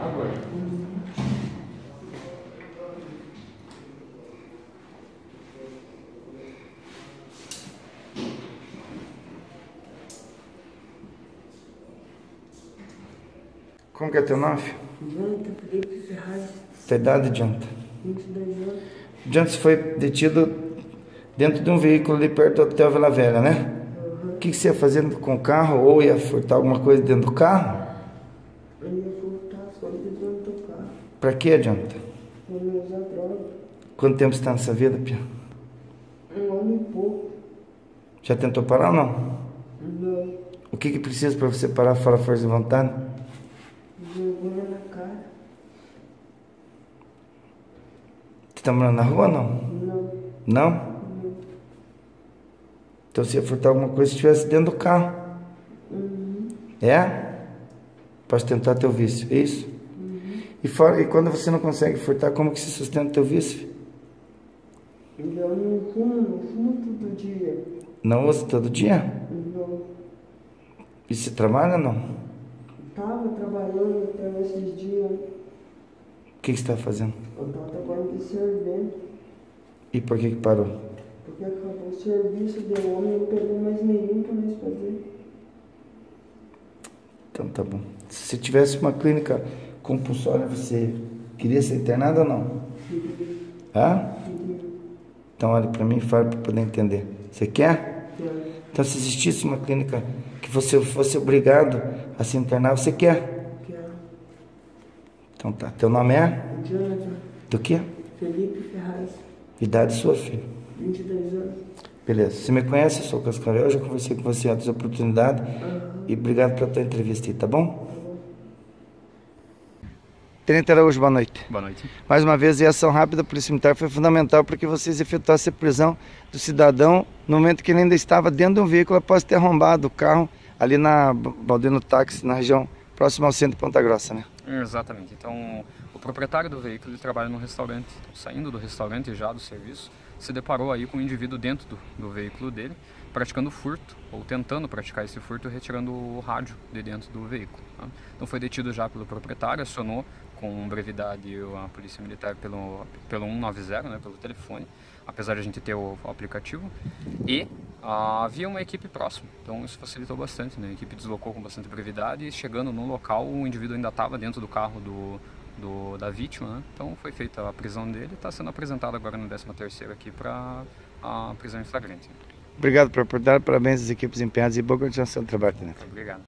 Agora. Como que é teu nome? Janta Felipe Ferraz. Tem idade, Janta? 22 anos. Janta foi detido dentro de um veículo ali perto do Hotel Vila Velha, né? O uhum. que, que você ia fazendo com o carro? Ou ia furtar alguma coisa dentro do carro? Pra que? Eu ia usar droga. Quanto tempo você está nessa vida, Pia? Um ano e pouco. Já tentou parar ou não? Não. O que, que precisa para você parar fora força de vontade? Vergonha na cara. Você tá morando na rua ou não? Não. Não? Então você ia furtar alguma coisa se estivesse dentro do carro. Uhum. É? Para sustentar teu vício, é isso? E, fora, e quando você não consegue furtar, como que se sustenta teu vício? Eu não fumo, fumo todo dia. Não usa todo dia? Não. E você trabalha ou não? Tava trabalhando até esses dias. O que, que você está fazendo? Eu tava trabalhando de servente. E por que, que parou? Porque acabou o serviço de homem, não pegou mais nenhum pra nós fazer. Então tá bom. Se você tivesse uma clínica compulsória, você queria ser internado ou não? Hã? Então olhe para mim e fale para poder entender. Você quer? Quero. Então se existisse uma clínica que você fosse obrigado a se internar, você quer? Quero. Então tá. Teu nome é? Jonathan Do quê? Felipe Ferraz, Idade sua, filho. 22 anos. Beleza. Você me conhece, eu sou o Cascavel, eu já conversei com você em outras oportunidades. E obrigado pela tua entrevista aí, tá bom? Tenente Araújo, boa noite. Boa noite. Mais uma vez, a ação rápida da Polícia Militar foi fundamental para que vocês efetuassem a prisão do cidadão no momento que ele ainda estava dentro de um veículo após ter arrombado o carro ali na Baldino Táxi, na região próxima ao centro de Ponta Grossa, né? Exatamente. Então, o proprietário do veículo ele trabalha no restaurante. Então, saindo do restaurante já do serviço, se deparou aí com um indivíduo dentro do, do veículo dele, praticando furto, ou tentando praticar esse furto, retirando o rádio de dentro do veículo. tá? Então, foi detido já pelo proprietário, acionou com brevidade a Polícia Militar pelo, pelo 190, né, pelo telefone, apesar de a gente ter o, o aplicativo. E ah, havia uma equipe próxima, então isso facilitou bastante. Né? A equipe deslocou com bastante brevidade e chegando no local, o indivíduo ainda estava dentro do carro do, do, da vítima, né? então foi feita a prisão dele e está sendo apresentado agora no 13º aqui para a prisão em flagrante. Obrigado pela oportunidade, parabéns às equipes empenhadas e boa continuação do trabalho, Tenente. Obrigado.